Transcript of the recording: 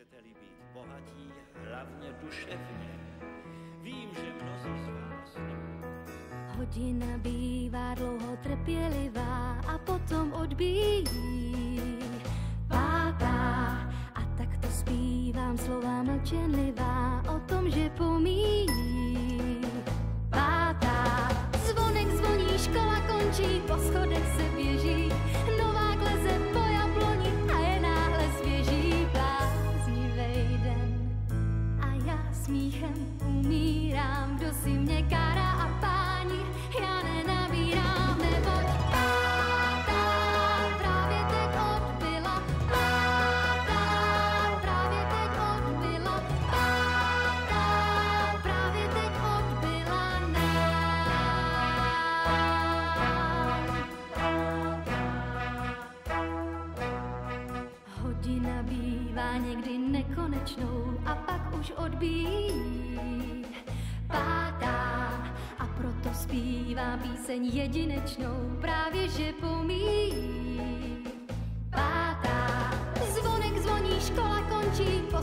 Chcete-li být bohatí, hlavně duševně. Vím, že mnozí z vás Hodina bývá dlouho trpělivá a potom odbíjí pátá. A tak to zpívám slova mlčenlivá o tom, že pomíjí pátá. Zvonek zvoní, škola končí, po schodech se běží, smíchem umírám, kdo si mě kárá a páni, já nenabírám, neboť pátá právě teď odbyla, pátá právě teď odbyla, pátá právě teď odbyla Hodina bývá někdy nekonečnou a pak už odbíjí zpívá píseň jedinečnou právě že pomíjí pátá. Zvonek zvoní, škola končí, po